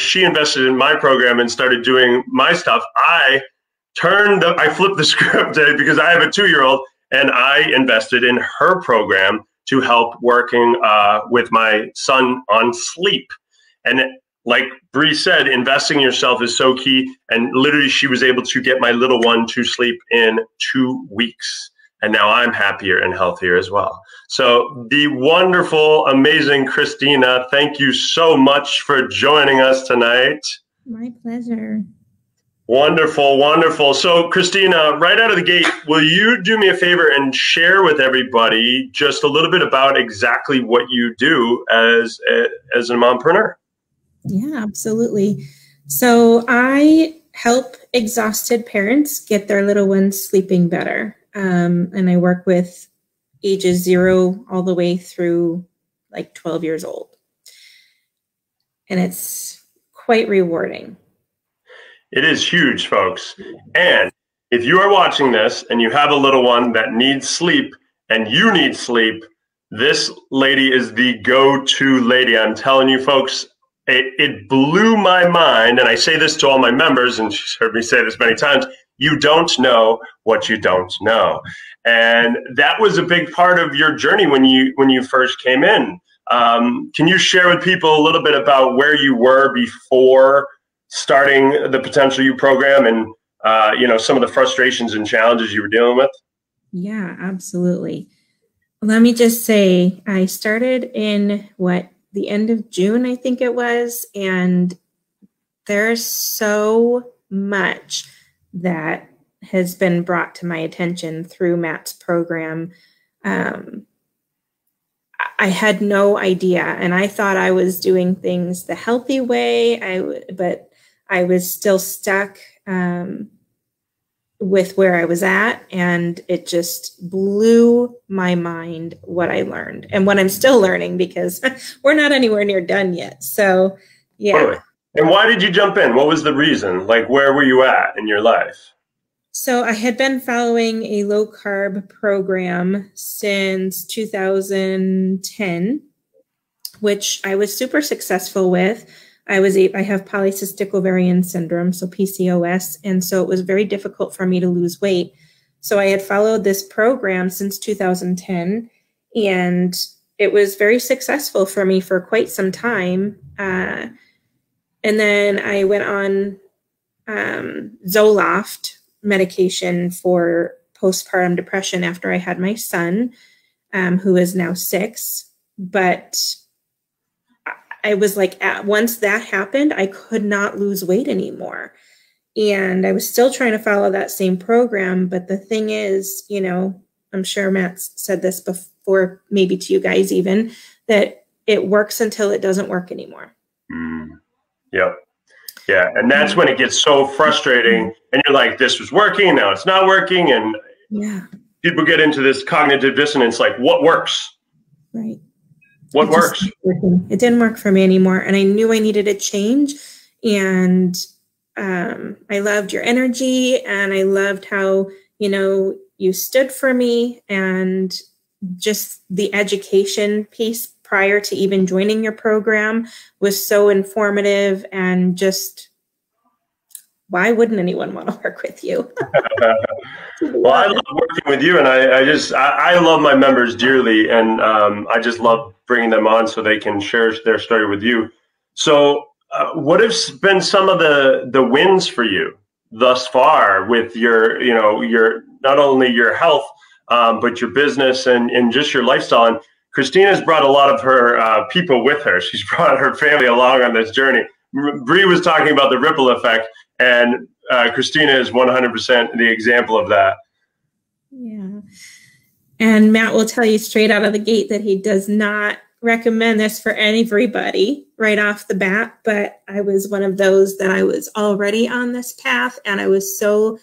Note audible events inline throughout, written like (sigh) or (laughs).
she invested in my program and started doing my stuff, I turned the, I flipped the (laughs) script because I have a two year old and I invested in her program to help working uh, with my son on sleep. And like Bree said, investing in yourself is so key. And literally, she was able to get my little one to sleep in two weeks. And now I'm happier and healthier as well. So, the wonderful, amazing Christina, thank you so much for joining us tonight. My pleasure. Wonderful, wonderful. So, Christina, right out of the gate, will you do me a favor and share with everybody just a little bit about exactly what you do as a, as a mompreneur? Yeah, absolutely. So, I help exhausted parents get their little ones sleeping better, um, and I work with ages zero all the way through like twelve years old, and it's quite rewarding. It is huge, folks. And if you are watching this and you have a little one that needs sleep and you need sleep, this lady is the go to lady. I'm telling you, folks, it, it, blew my mind. And I say this to all my members, and she's heard me say this many times you don't know what you don't know. And that was a big part of your journey when you when you first came in. Um, can you share with people a little bit about where you were before starting the Potential-U program and uh, you know some of the frustrations and challenges you were dealing with yeah absolutely let me just say i started in what the end of june i think it was and there's so much that has been brought to my attention through matt's program um, I had no idea, and I thought I was doing things the healthy way. I but I was still stuck um, with where I was at, and it just blew my mind what I learned and what I'm still learning because (laughs) we're not anywhere near done yet. So, yeah. Totally. And why did you jump in? What was the reason? Like, where were you at in your life? So, I had been following a low carb program since 2010, which I was super successful with. I was a, I have polycystic ovarian syndrome, so PCOS, and so it was very difficult for me to lose weight. So I had followed this program since 2010, and it was very successful for me for quite some time. Uh, and then I went on um, Zoloft medication for postpartum depression after I had my son, um, who is now six. But I was like, at, once that happened, I could not lose weight anymore. And I was still trying to follow that same program. But the thing is, you know, I'm sure Matt said this before, maybe to you guys even, that it works until it doesn't work anymore. Mm. Yep. Yeah. And that's when it gets so frustrating. And you're like, this was working, now it's not working. And yeah. people get into this cognitive dissonance like, what works? Right. What it works? It didn't work for me anymore. And I knew I needed a change. And um, I loved your energy and I loved how, you know, you stood for me and just the education piece prior to even joining your program was so informative and just why wouldn't anyone want to work with you? (laughs) well, I love working with you, and I, I just I, I, love my members dearly, and um, I just love bringing them on so they can share their story with you. So, uh, what have been some of the the wins for you thus far with your you know your not only your health um, but your business and and just your lifestyle and Christina's brought a lot of her uh, people with her. She's (laughs) brought her family along on this journey. Bree was talking about the ripple effect and uh, Christina is 100% the example of that. Yeah. And Matt will tell you straight out of the gate that he does not recommend this for everybody right off the bat. But I was one of those that I was already on this path and I was so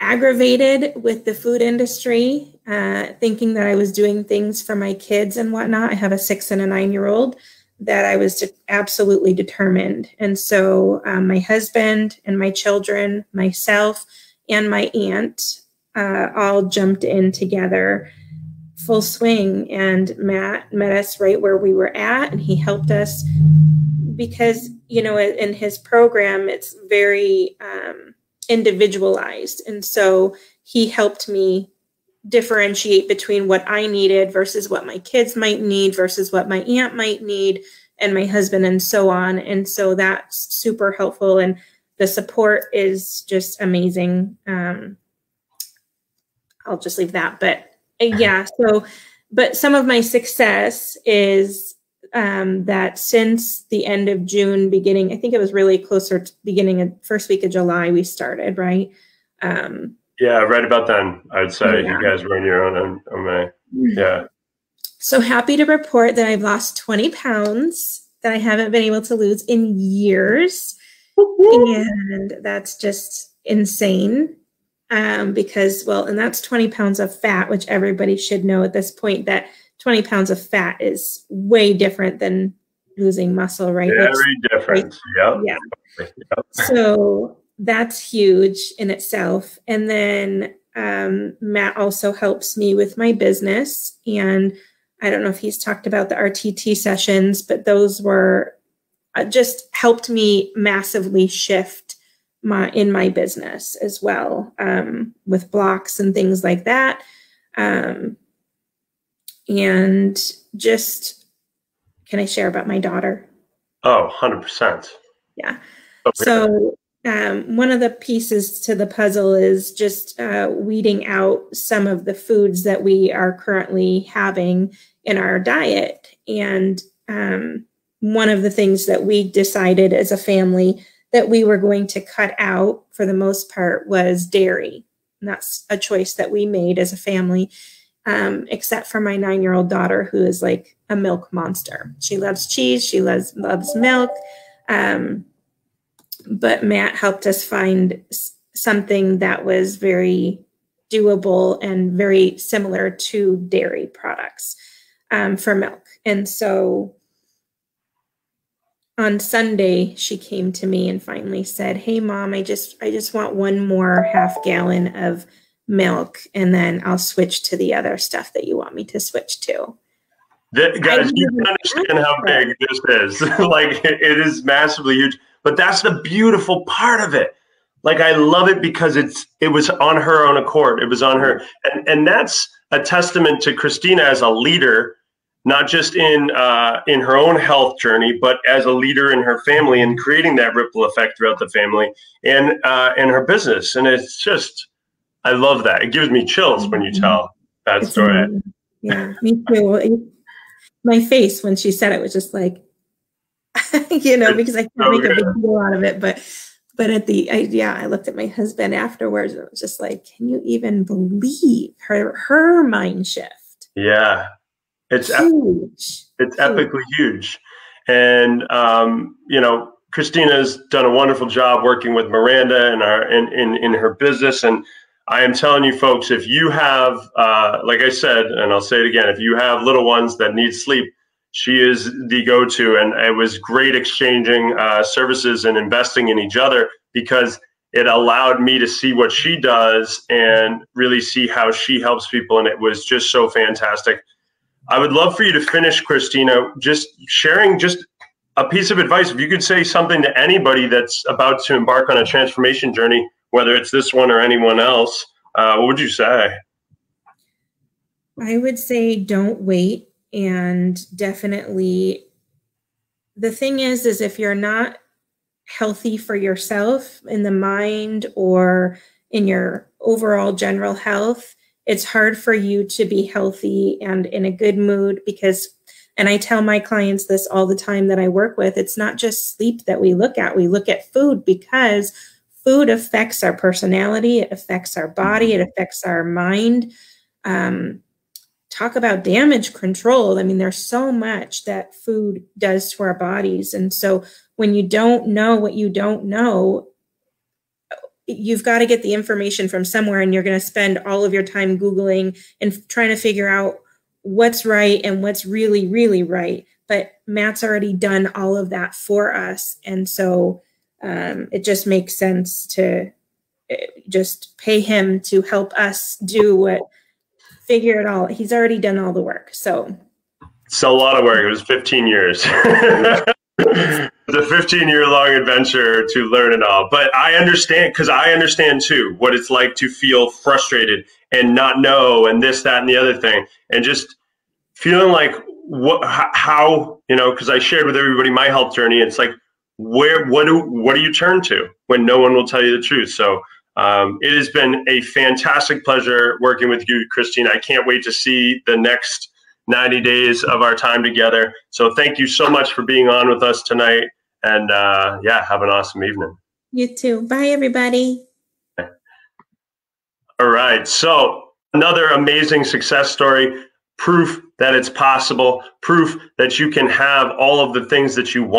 aggravated with the food industry, uh, thinking that I was doing things for my kids and whatnot. I have a six and a nine year old that I was absolutely determined. And so um, my husband and my children, myself, and my aunt uh, all jumped in together full swing. And Matt met us right where we were at, and he helped us because you know in his program it's very um, individualized and so he helped me differentiate between what i needed versus what my kids might need versus what my aunt might need and my husband and so on. And so that's super helpful. And the support is just amazing. Um, i'll just leave that but uh, yeah so but some of my success is um, that since the end of June, beginning, I think it was really closer to beginning of first week of July, we started, right? Um, yeah, right about then, I'd say yeah. you guys were in your own, way. Mm-hmm. Yeah. So happy to report that I've lost 20 pounds that I haven't been able to lose in years. and that's just insane. Um, because, well, and that's 20 pounds of fat, which everybody should know at this point that 20 pounds of fat is way different than losing muscle, right? Very different. Yep. Yeah. Yep. So that's huge in itself. And then um, Matt also helps me with my business. And I don't know if he's talked about the RTT sessions, but those were uh, just helped me massively shift my in my business as well um, with blocks and things like that. Um, and just can I share about my daughter? Oh, 100%. Yeah. Okay. So, um, one of the pieces to the puzzle is just uh, weeding out some of the foods that we are currently having in our diet. And um, one of the things that we decided as a family that we were going to cut out for the most part was dairy. And that's a choice that we made as a family um, except for my nine year old daughter, who is like a milk monster. She loves cheese, she loves, loves milk. Um, but Matt helped us find something that was very doable and very similar to dairy products um, for milk. And so on Sunday, she came to me and finally said, "Hey, mom, I just I just want one more half gallon of milk, and then I'll switch to the other stuff that you want me to switch to. The, guys, you can understand how big this is. (laughs) like it is massively huge, but that's the beautiful part of it. Like I love it because it's it was on her own accord. It was on her, and and that's a testament to Christina as a leader, not just in uh, in her own health journey, but as a leader in her family and creating that ripple effect throughout the family and uh, in her business. And it's just I love that. It gives me chills when you mm-hmm. tell that it's story. Amazing. Yeah, me too. My face when she said it was just like, (laughs) you know, because I can't so make good. a big deal out of it. But, but at the, I, yeah, I looked at my husband afterwards and it was just like, can you even believe her, her mind shift? Yeah. It's, huge. it's huge. epically huge. And, um, you know, Christina's done a wonderful job working with Miranda and our, in, in, in her business. And, I am telling you, folks, if you have, uh, like I said, and I'll say it again, if you have little ones that need sleep, she is the go to. And it was great exchanging uh, services and investing in each other because it allowed me to see what she does and really see how she helps people. And it was just so fantastic. I would love for you to finish, Christina, just sharing just a piece of advice. If you could say something to anybody that's about to embark on a transformation journey whether it's this one or anyone else, uh, what would you say? I would say don't wait and definitely the thing is is if you're not healthy for yourself in the mind or in your overall general health, it's hard for you to be healthy and in a good mood because and I tell my clients this all the time that I work with, it's not just sleep that we look at. We look at food because food affects our personality, it affects our body, it affects our mind. Um, talk about damage control. I mean, there's so much that food does to our bodies. And so when you don't know what you don't know, you've got to get the information from somewhere and you're going to spend all of your time Googling and trying to figure out what's right and what's really, really right. But Matt's already done all of that for us. And so um, it just makes sense to eh, just pay him to help us do what figure it all he's already done all the work so it's a lot of work it was 15 years (laughs) it's a 15 year long adventure to learn it all. But I understand because I understand too what it's like to feel frustrated and not know and this, that, and the other thing, and just feeling like what, how, you know, because I shared with everybody my health journey. It's like, where, what do, what do you turn to when no one will tell you the truth? So um, it has been a fantastic pleasure working with you, Christine. I can't wait to see the next 90 days of our time together. So thank you so much for being on with us tonight. And uh, yeah, have an awesome evening. You too. Bye, everybody. All right. So another amazing success story, proof that it's possible, proof that you can have all of the things that you want.